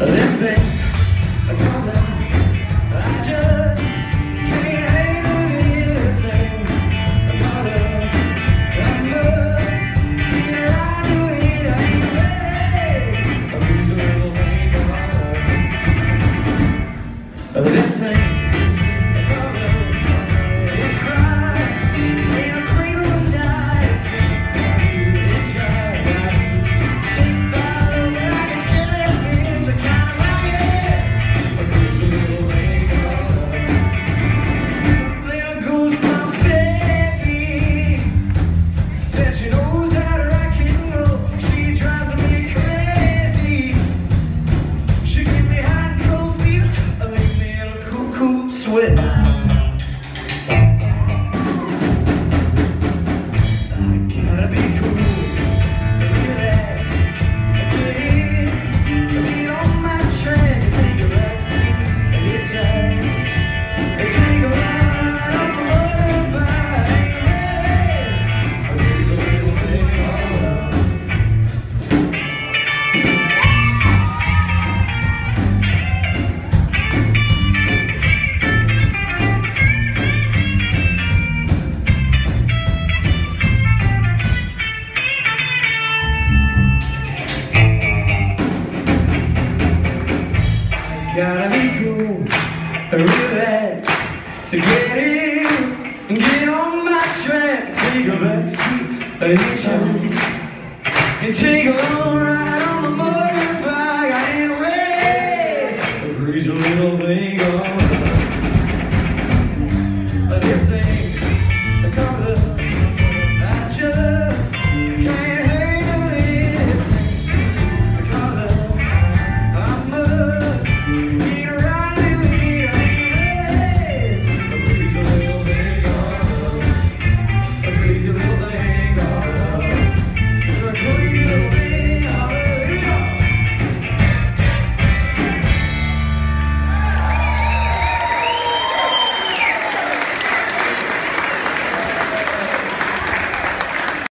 Listening switch. relax So get in, get on my track. Take a backseat, a hitch And take a long ride on the motorbike. I ain't ready. Every little thing alright